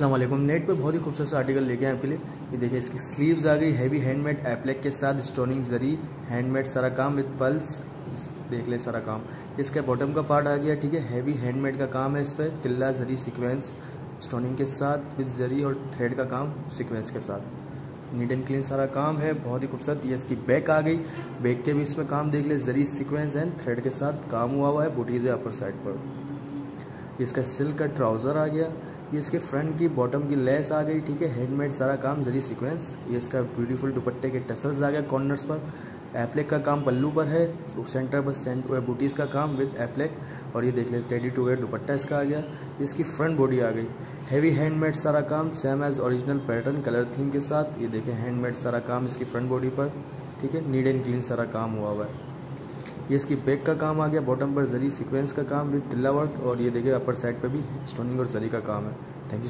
वालेकुम। नेट पे बहुत ही खूबसूरत आर्टिकल लेके आए आपके लिए। ये देखिए, इसकी स्लीव्स आ गई हैवी हैंडमेड एप्लेक के साथ स्टोनिंग जरी हैंडमेड सारा काम विद पल्स देख ले सारा काम। इसका बॉटम का पार्ट आ गया, ठीक है हैवी हैंडमेड का काम है इस पर तिल्ला जरी सीक्वेंस स्टोनिंग के साथ विद जरी और थ्रेड का काम सीक्वेंस के साथ। नीट एंड क्लीन सारा काम है, बहुत ही खूबसूरत। ये इसकी बैक आ गई बैक के भी इसमें काम देख ले, जरी सीक्वेंस एंड थ्रेड के साथ काम हुआ हुआ है बुटीज है अपर साइड पर। इसका सिल्क का ट्राउज़र आ गया ये इसके फ्रंट की बॉटम की लेस आ गई, ठीक है? हैंडमेड सारा काम जरी सीक्वेंस ये इसका ब्यूटीफुल दुपट्टे के टसल्स आ गया कॉर्नर्स पर। एप्लेक का काम पल्लू पर है सेंटर पर बूटीज़ का काम विद एप्लेक और ये देख ले स्टेडी टू वेयर दुपट्टा इसका आ गया। इसकी फ्रंट बॉडी आ गई। हैवी हैंडमेड सारा काम same as original pattern colour theme के साथ। ये देखें हैंडमेड सारा काम इसकी फ्रंट बॉडी पर, ठीक है? नीड एंड क्लीन सारा काम हुआ हुआ है। ये इसकी बैक का काम आ गया बॉटम पर जरी सीक्वेंस का काम विद टिल्ला वर्क और ये देखिए अपर साइड पे भी स्टोनिंग और जरी का काम है। Thank you